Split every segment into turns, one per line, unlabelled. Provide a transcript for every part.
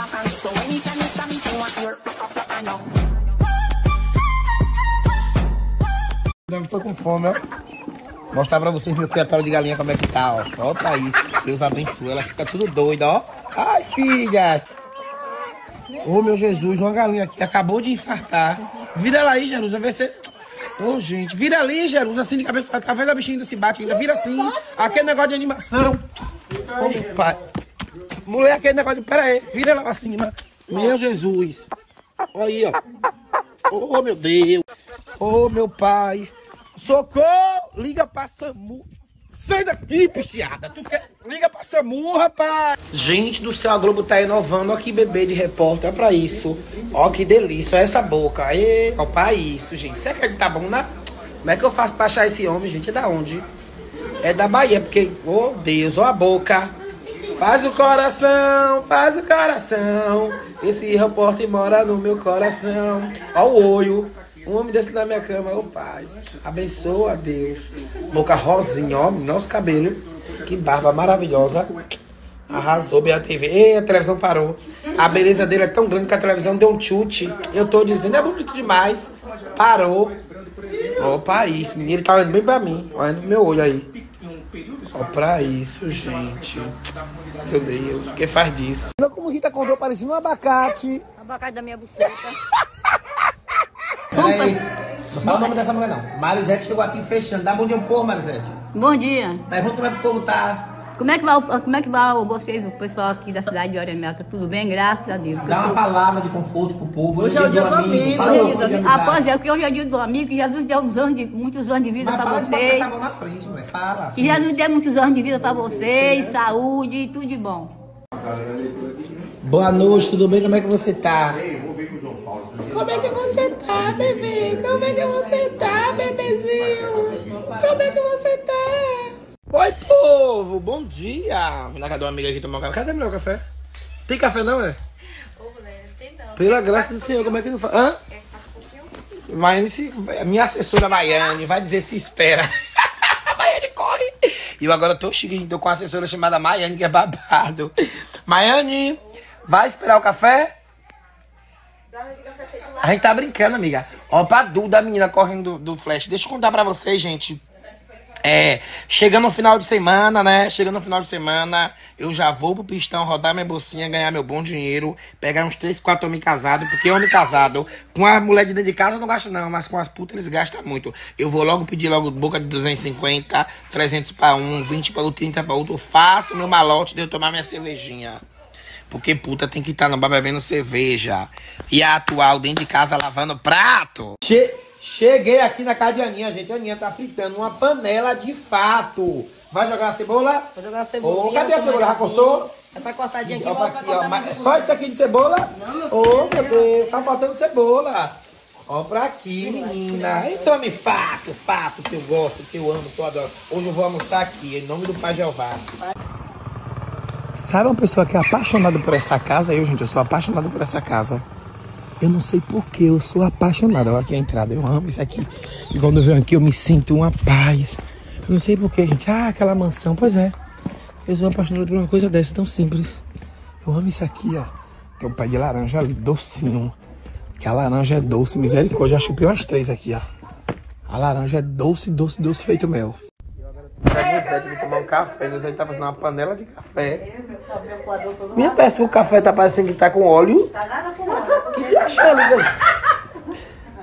backhand. So anytime you stand for what you're back up, I know.
Deve estar com fome, ó. Mostrar pra vocês meu teatro de galinha como é que tá, ó. Pra isso. Deus abençoe. Ela fica tudo doida, ó. Ai, filhas. Ô, meu Jesus, uma galinha aqui acabou de infartar. Vira ela aí, Jerusa, vê se... Ô, gente, vira ali, Jerusa, assim de cabeça. Tá vendo a bichinha ainda se bate ainda? Vira assim. Aquele negócio de animação. Ô, pai. Mulher, aquele negócio de... Pera aí, vira ela pra cima. Meu Jesus. Olha aí, ó. Oh, meu Deus. Oh, meu pai. Socorro! Liga pra SAMU. Sai daqui, pisteada. Tu quer... Liga pra SAMU, rapaz. Gente do céu, a Globo tá inovando. Ó que bebê de repórter. Olha pra isso. Ó que delícia. Olha essa boca. Aê, ó pra isso, gente. Será que ele tá bom, né? Como é que eu faço pra achar esse homem, gente? É da onde? É da Bahia, porque... Oh, Deus, ó a boca. Faz o coração, faz o coração. Esse repórter mora no meu coração. Ó o olho. Um homem desse na minha cama, ô pai. Abençoa, Deus. Boca rosinha, ó. Nosso cabelo. Que barba maravilhosa. Arrasou bem a TV. Ei, a televisão parou. A beleza dele é tão grande que a televisão deu um chute. Eu tô dizendo, é bonito demais. Parou. Opa, isso. Menino tá olhando bem pra mim. Olhando no meu olho aí. Ó, pra isso, gente. Meu Deus, o que faz disso? Olha como Rita acordou parecendo um abacate.
Abacate da minha buceta.
Peraí. Não fala o nome dessa mulher, não. Marisete chegou aqui fechando. Dá bom dia pro povo, Marisete.
Bom dia.
Pergunta como é que o povo tá.
Como é que vai, o- como é que vai o- vocês, o pessoal aqui da cidade de Oremel? Tá tudo bem? Graças a Deus.
Dá uma palavra de conforto pro povo.
Hoje é o dia do amigo.
Fala
Hoje é
uma
dia do amigo. Após é que hoje é dia do amigo, que Jesus deu uns anos de, muitos anos de vida
Mas
para vocês.
essa mão na frente, mulher. Fala. assim.
Que Jesus deu muitos anos de vida para vocês, saúde e tudo de bom.
Boa noite, tudo bem? Como é que você tá? Como é que você tá, bebê? Como é que você tá, bebezinho? Como é que você tá? Oi, povo! Bom dia! Vim na casa de uma amiga aqui tomar um café. Cadê meu café? Tem café não, é? Pela graça do Senhor, como é que não faz? Hã? Maiane, se... minha assessora Maiane vai dizer se espera. Maiane corre! E eu agora tô chique, tô com uma assessora chamada Maiane, que é babado. Maiane, vai esperar o café? A gente tá brincando, amiga. Ó, pra Duda, a menina correndo do, do flash. Deixa eu contar pra vocês, gente. É, chegando no final de semana, né? Chegando no final de semana, eu já vou pro pistão rodar minha bolsinha, ganhar meu bom dinheiro, pegar uns 3, 4 homens casados, porque homem casado, com a mulher de dentro de casa não gasta não, mas com as putas eles gastam muito. Eu vou logo pedir logo boca de 250, 300 pra um, 20 pra outro, 30 pra outro, faço meu malote de eu tomar minha cervejinha. Porque puta tem que estar no bar bebendo cerveja. E a atual dentro de casa lavando prato. Che cheguei aqui na casa de Aninha, gente. A Aninha tá fritando uma panela de fato. Vai jogar a cebola?
Vou jogar a
Ô,
cebolinha.
cadê a cebola? Já cortou?
Já tá cortadinha aqui.
Aqui, ó. Mas é só isso aqui de cebola? Ô, meu Deus, tá faltando cebola. Ó, pra aqui, menina. Então me fato, fato, que eu gosto, que eu amo, que eu adoro. Hoje eu vou almoçar aqui, em nome do Pai Jeová. Sabe uma pessoa que é apaixonada por essa casa? Eu, gente, eu sou apaixonado por essa casa. Eu não sei porquê, eu sou apaixonado. Olha aqui a entrada, eu amo isso aqui. E quando eu venho aqui, eu me sinto uma paz. Eu não sei porquê, gente. Ah, aquela mansão. Pois é. Eu sou apaixonado por uma coisa dessa, tão simples. Eu amo isso aqui, ó. Tem um pé de laranja ali, docinho. Que a laranja é doce, misericórdia. Já chupei umas três aqui, ó. A laranja é doce, doce, doce, feito mel. Pra Nuzete, vou tomar um café. Nuzete tá fazendo uma panela de café. Minha peça do café tá parecendo que tá com óleo. Tá nada dia achando, velho?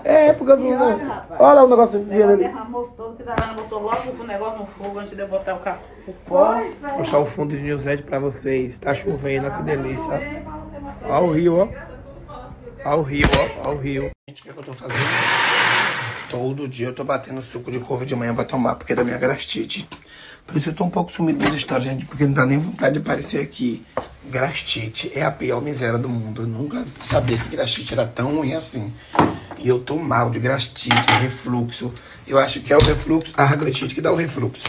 É, porque eu não. Olha o negócio de ali.
Derramou todo, que ela botou logo o negócio no fogo antes de eu botar o, ca... o pó.
Vou mostrar o fundo de Nilzete pra vocês. Tá chovendo, ó, que delícia. Ó o rio, ó. Ó o rio, ó. Ó o rio. Gente, o que, é que eu tô fazendo? Todo dia eu tô batendo suco de couve de manhã pra tomar, porque é da minha gastrite. Por isso eu tô um pouco sumido das histórias, gente, porque não dá nem vontade de aparecer aqui. Gastrite é a pior miséria do mundo. Eu nunca sabia que gastrite era tão ruim assim. E eu tô mal de gastrite, refluxo. Eu acho que é o refluxo, a gastrite que dá o refluxo.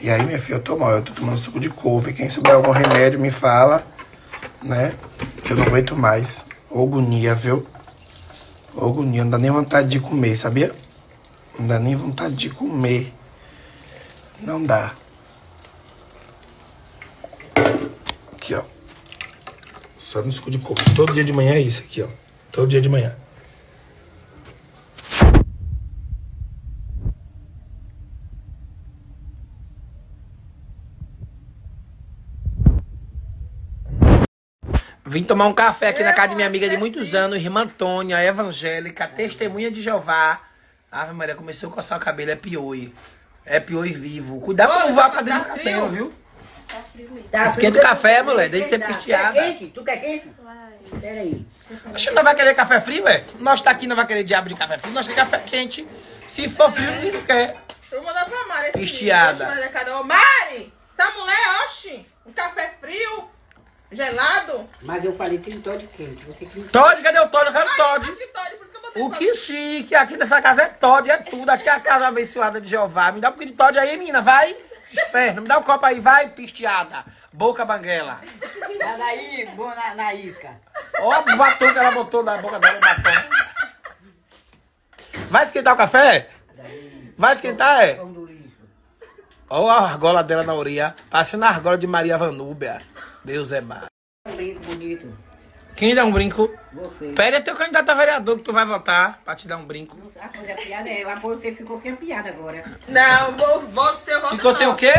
E aí, minha filha, eu tô mal. Eu tô tomando suco de couve. Quem souber algum remédio, me fala, né? Que eu não aguento mais. Agonia, viu? Agonia. Não dá nem vontade de comer, sabia? Não dá nem vontade de comer. Não dá. Aqui, ó. Só no suco de coco. Todo dia de manhã é isso aqui, ó. Todo dia de manhã. Vim tomar um café aqui na casa de minha amiga de muitos anos, irmã Antônia, evangélica, testemunha de Jeová. Ave Maria, começou a coçar o cabelo, é pioi. É pioi vivo. Cuidado pra não voar pra dentro do cabelo, viu? Esquenta o café, mulher, desde ser
Tu quer
pisteada.
quente? Tu quer quente? Peraí.
Acho que não vai querer café frio, é? Nós tá aqui, não vai querer diabo de café frio, nós queremos café quente. Se for frio, ninguém não quer.
Eu vou mandar pra Mari esse
Pisteada.
deixa cada um. Mari! Essa mulher, oxi! Um café frio, gelado.
Mas eu falei que tô de quente. Você que
Todd, cadê o Todd? Eu quero Todd.
Que Todd, por isso que eu botei
O que chique, aqui nessa casa é Todd, é tudo. Aqui é a casa abençoada de Jeová. Me dá um pouquinho de Todd aí, menina, vai. Inferno, me dá um copo aí, vai, pisteada. Boca banguela.
Tá daí, bom na, na isca.
Ó o batom que ela botou na boca dela, o batom. Vai esquentar o café? Vai esquentar, é? Ó a argola dela na orelha. Parecendo a argola de Maria Vanúbia. Deus é mais. Quem dá um brinco?
Você.
Pede teu candidato a vereador que tu vai votar pra te dar um brinco.
A coisa piada é, mas você ficou sem piada agora.
Não, vou, voto sem voto.
Ficou sem o quê?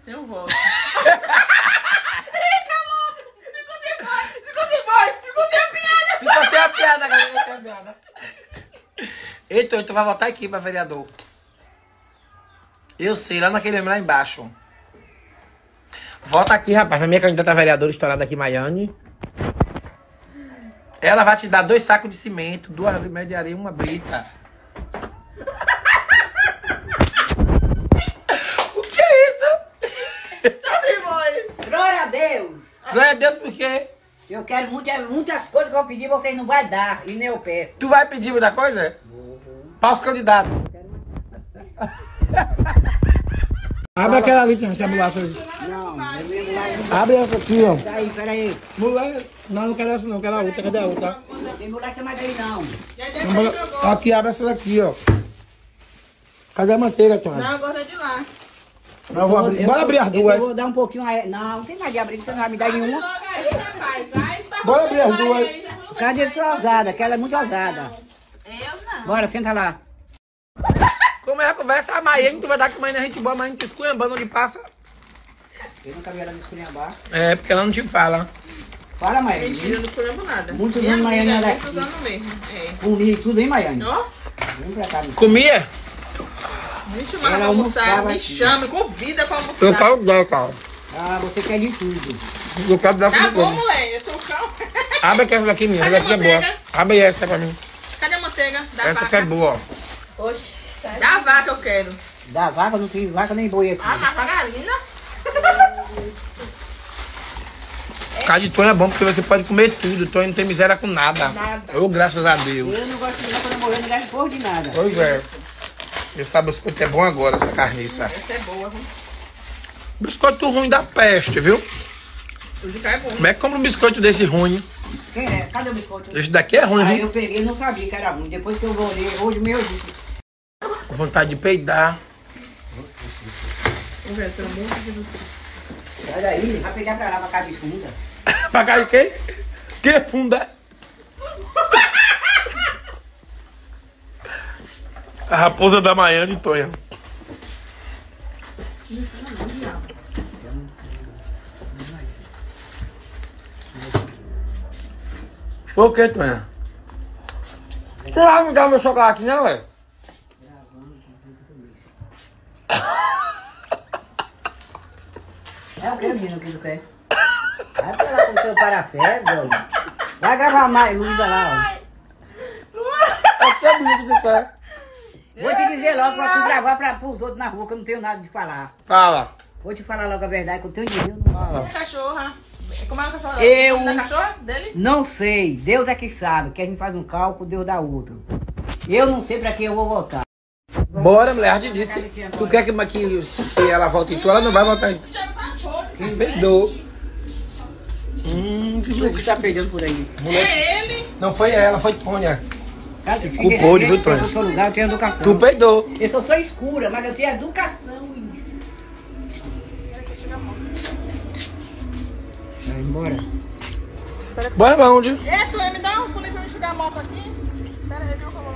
Sem o voto. Ficou sem voz, ficou sem voz, ficou sem a piada.
Ficou sem a piada, galera. Ficou sem a piada. Eita, tu vai votar aqui pra vereador. Eu sei, lá naquele lá embaixo. Vota aqui, rapaz, na minha candidata a vereadora estourada aqui em Miami. Ela vai te dar dois sacos de cimento, duas metros de areia e uma brita. o que é isso?
Glória a Deus!
Glória a Deus, por quê?
Eu quero muitas, muitas coisas que eu pedir, vocês não vão dar. E nem eu peço.
Tu vai pedir muita coisa? Para os candidatos. Abre aquela ali, que essa bolacha aí.
Não, eu mesmo lá.
Abre essa aqui, ó.
Peraí, peraí.
Bolacha. Não, não quero essa não, quero a outra. Cadê a outra?
Tem bolacha mais aí não.
Aqui, abre essa daqui, ó. Cadê a manteiga, Tony?
Não, gosta de lá.
Não, eu vou abrir.
Eu-
Bora abrir as
esse Eu
duas.
vou dar um pouquinho aí. Não, não tem mais de abrir, você não vai me dar nenhuma.
aí, rapaz. Tá
Bora abrir as duas.
tá
Cadê sua ousada? Que ela é muito ousada.
Eu não.
Bora, senta lá.
Como é a conversa? A Maiane, tu vai dar com a mãe da gente boa, mas a gente esculhambando onde passa.
Eu nunca vi ela me esculhambar.
É, porque ela não te fala.
Fala, Maiane.
Mentira, não furamos nada.
Muitos anos
amiga,
Maiane era
muitos
aqui.
anos mesmo. É.
Comi tudo, hein, Maiane?
Ó,
Vem pra cá,
Comia?
me chama
Ela
pra almoçar, me
aqui.
chama, convida pra almoçar.
Eu quero dar, cara.
Ah, você quer de tudo.
Eu quero dar
Tá bom, moleque, eu tô calma.
Abre aqui essa daqui, minha. Essa daqui é boa. Abre essa pra mim.
Cadê a manteiga? Da
Essa
vaca.
aqui é boa, ó.
Oxi, da vaca eu quero.
Da vaca, não tem vaca nem boi aqui.
Ah, mas pra galinha?
Carne de Tonho é bom porque você pode comer tudo. Tonho não tem miséria com nada.
Nada.
Ô, graças a Deus.
Eu não gosto de não, quando eu morrer, não gasto porra de nada.
Pois é. Eu sabe, o biscoito é bom agora, essa carniça.
Essa é boa, viu?
Biscoito ruim da peste, viu?
É bom.
Como é que compra um biscoito desse ruim?
É? Cadê o biscoito?
Esse daqui é ruim,
Aí
viu?
eu peguei, não sabia que era ruim. Depois que eu olhei, hoje meu disse.
Com vontade de peidar.
Ô, velho, pelo amor de Deus.
Sai daí, vai pegar pra lá pra casa de funda.
pra cá de quem? Que funda? A raposa da manhã de Tonha. Foi o que, Tonha? Tu vai me dar meu chocolate, não, ué?
É o que, menino, que tu quer? Vai pra lá com o seu paracéu, doido. Vai gravar mais, Luísa lá,
É que é bonito que tu quer.
ó. Vou te dizer logo pra tu gravar pra, pros outros na rua, que eu não tenho nada de falar.
Fala.
Vou te falar logo a verdade, que eu tenho dinheiro. não falo.
A cachorra. Como é o cachorro?
Eu-
O Da cachorra dele?
Não sei, Deus é que sabe, que a gente faz um cálculo, Deus dá outro. Eu não sei pra quem eu vou votar.
Bora, mulher, a disse. Tu quer que, que, que ela volte em tu? Ela não vai votar em tu.
tá
Peidou. Hum, que
Tu que tá perdendo por aí.
É ele.
Não foi ela, foi Tônia. Culpou,
fica
viu,
respeito,
Tonho?
Eu sou lugar, eu tenho educação.
Tu peidou.
Eu só sou escura, mas eu tenho educação. Vai embora.
Bora pra onde?
Ei, tu me dá um pulinho pra me enxugar a moto aqui? Pera aí, viu eu vou.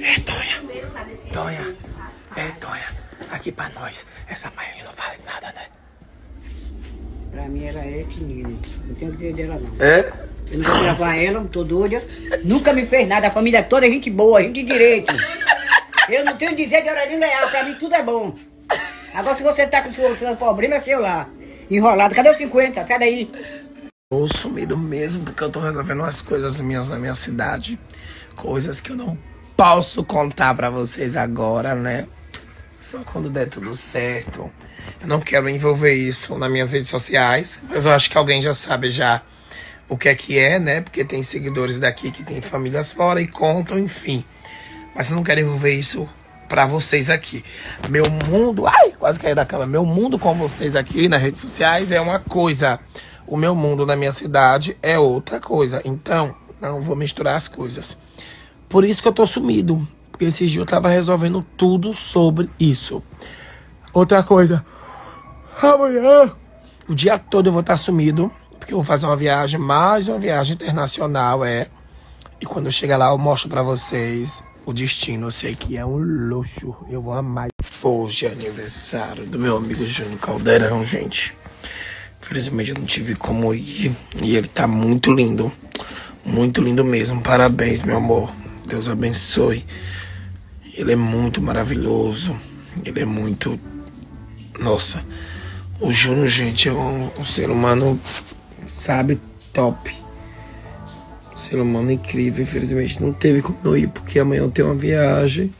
É, Tonha. Tonha. É, Tonha. Aqui pra nós. Essa mãe não fala nada, né?
Pra mim era etnia. Não tenho o que dizer dela, não.
É?
Eu não vou gravar ela, não tô doida. Nunca me fez nada. A família toda é gente boa, gente de direito. Eu não tenho o que dizer de Leal. Pra mim tudo é bom. Agora se você tá com o seu, seu problema, é seu lá. Enrolado. Cadê os 50? Sai daí.
Tô sumido mesmo porque eu tô resolvendo umas coisas minhas na minha cidade. Coisas que eu não posso contar pra vocês agora, né? Só quando der tudo certo. Eu não quero envolver isso nas minhas redes sociais, mas eu acho que alguém já sabe já o que é que é, né? Porque tem seguidores daqui que tem famílias fora e contam, enfim. Mas eu não quero envolver isso pra vocês aqui. Meu mundo, ai, quase caí da cama. Meu mundo com vocês aqui nas redes sociais é uma coisa. O meu mundo na minha cidade é outra coisa. Então, não vou misturar as coisas. Por isso que eu tô sumido. Porque esses dias eu tava resolvendo tudo sobre isso. Outra coisa. Amanhã, o dia todo eu vou estar sumido. Porque eu vou fazer uma viagem, mais uma viagem internacional, é. E quando eu chegar lá, eu mostro pra vocês o destino. Eu sei que é um luxo. Eu vou amar. Hoje é aniversário do meu amigo Júnior Caldeirão, gente. Infelizmente eu não tive como ir. E ele tá muito lindo. Muito lindo mesmo. Parabéns, meu amor. Deus abençoe. Ele é muito maravilhoso. Ele é muito. Nossa. O Júnior, gente, é um, um ser humano, sabe, top. Um ser humano incrível. Infelizmente não teve como ir, porque amanhã eu tenho uma viagem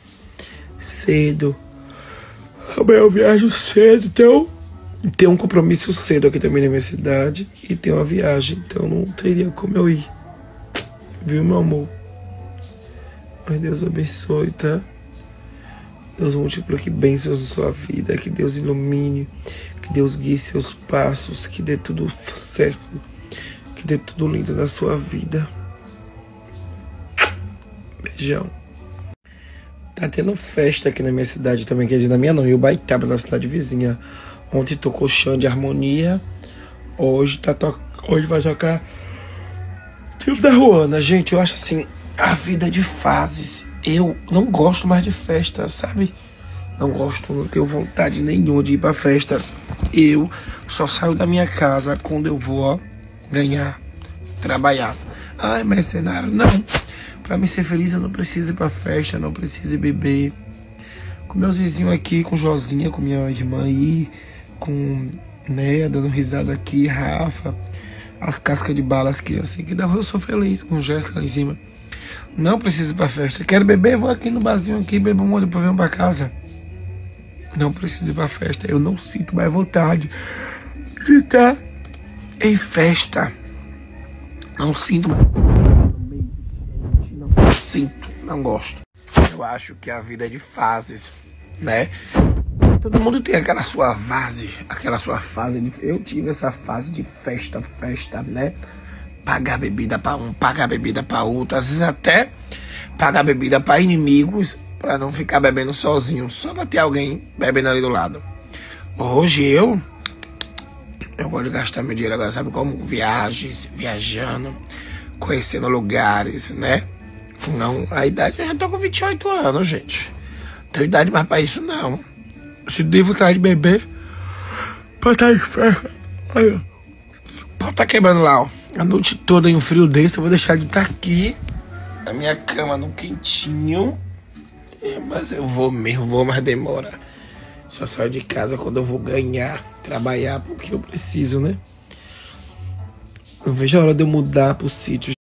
cedo. Amanhã eu viajo cedo, então. Tem um compromisso cedo aqui também na minha cidade. E tem uma viagem, então não teria como eu ir. Viu, meu amor? Mas Deus abençoe, tá? Deus multiplique bênçãos na sua vida, que Deus ilumine, que Deus guie seus passos, que dê tudo certo, que dê tudo lindo na sua vida. Beijão. Tá tendo festa aqui na minha cidade também, quer dizer, na minha não, em Ubaitaba, na cidade vizinha. Ontem tocou chão de harmonia, hoje, tá to... hoje vai tocar Tio da Ruana. Gente, eu acho assim, a vida é de fases. Eu não gosto mais de festas, sabe? Não gosto, não tenho vontade nenhuma de ir pra festas. Eu só saio da minha casa quando eu vou ó, ganhar, trabalhar. Ai, mercenário, não. Pra me ser feliz eu não preciso ir pra festa, não preciso beber. Com meus vizinhos aqui, com Josinha, com minha irmã aí, com Néia dando risada aqui, Rafa, as cascas de balas que assim que dá, eu sou feliz com Jéssica ali em cima. Não preciso ir pra festa. Quero beber, vou aqui no barzinho aqui, bebo um depois venho pra casa. Não preciso ir pra festa. Eu não sinto mais vontade de estar em festa. Não sinto mais. Não sinto, não gosto. Eu acho que a vida é de fases, né? Todo mundo tem aquela sua fase, aquela sua fase. De... Eu tive essa fase de festa, festa, né? Pagar bebida pra um, pagar bebida pra outro, às vezes até pagar bebida pra inimigos, pra não ficar bebendo sozinho, só pra ter alguém bebendo ali do lado. Hoje eu, eu gosto de gastar meu dinheiro agora, sabe como? Viagens, viajando, conhecendo lugares, né? Não, a idade, eu já tô com 28 anos, gente. Não tenho idade mais pra isso, não. Se devo estar de beber, pra em festa. Olha, o pau tá quebrando lá, ó. A noite toda em um frio desse, eu vou deixar de estar aqui, na minha cama, no quentinho. É, mas eu vou mesmo, vou, mas demora. Só saio de casa quando eu vou ganhar, trabalhar, porque eu preciso, né? Eu vejo a hora de eu mudar pro sítio.